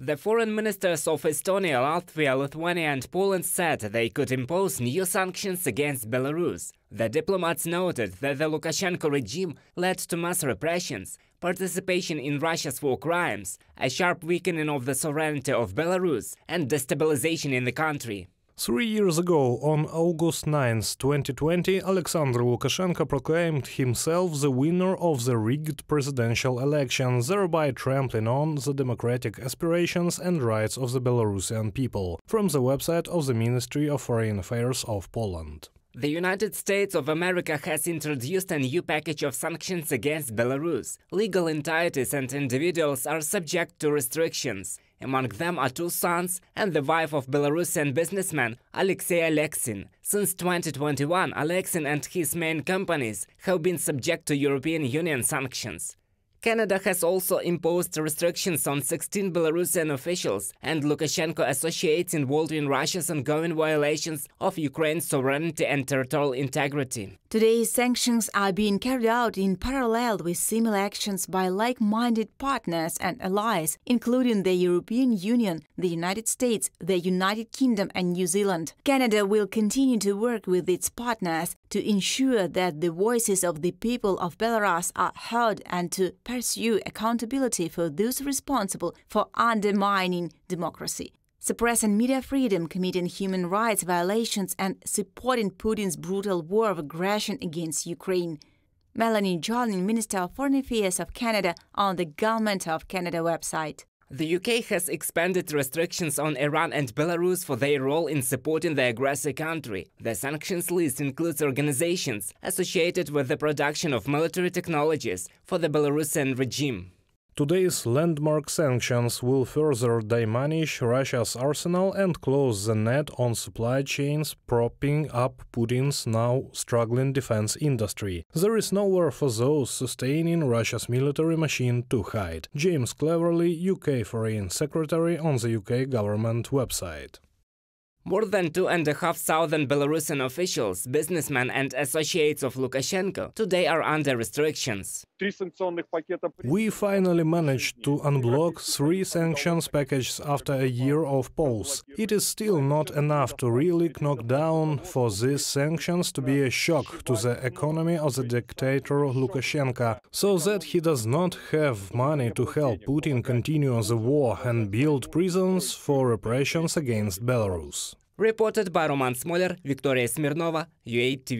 The foreign ministers of Estonia, Latvia, Lithuania, and Poland said they could impose new sanctions against Belarus. The diplomats noted that the Lukashenko regime led to mass repressions, participation in Russia's war crimes, a sharp weakening of the sovereignty of Belarus, and destabilization in the country. Three years ago, on August 9, 2020, Alexander Lukashenko proclaimed himself the winner of the rigged presidential election, thereby trampling on the democratic aspirations and rights of the Belarusian people, from the website of the Ministry of Foreign Affairs of Poland. The United States of America has introduced a new package of sanctions against Belarus. Legal entities and individuals are subject to restrictions. Among them are two sons and the wife of Belarusian businessman Alexei Alexin. Since 2021, Alexin and his main companies have been subject to European Union sanctions. Canada has also imposed restrictions on 16 Belarusian officials and Lukashenko associates involved in Russia's ongoing violations of Ukraine's sovereignty and territorial integrity. Today's sanctions are being carried out in parallel with similar actions by like-minded partners and allies, including the European Union, the United States, the United Kingdom and New Zealand. Canada will continue to work with its partners to ensure that the voices of the people of Belarus are heard and to pursue accountability for those responsible for undermining democracy suppressing media freedom, committing human rights violations, and supporting Putin's brutal war of aggression against Ukraine. Melanie Joly, Minister of Foreign Affairs of Canada, on the Government of Canada website. The UK has expanded restrictions on Iran and Belarus for their role in supporting the aggressor country. The sanctions list includes organizations associated with the production of military technologies for the Belarusian regime. Today's landmark sanctions will further diminish Russia's arsenal and close the net on supply chains, propping up Putin's now struggling defense industry. There is nowhere for those sustaining Russia's military machine to hide. James Cleverly, UK Foreign Secretary on the UK government website. More than two and a half thousand Belarusian officials, businessmen and associates of Lukashenko today are under restrictions. We finally managed to unblock three sanctions packages after a year of pause. It is still not enough to really knock down for these sanctions to be a shock to the economy of the dictator Lukashenko, so that he does not have money to help Putin continue the war and build prisons for repressions against Belarus. Reported by Roman Smoller, Виктория Смирнова, UATV.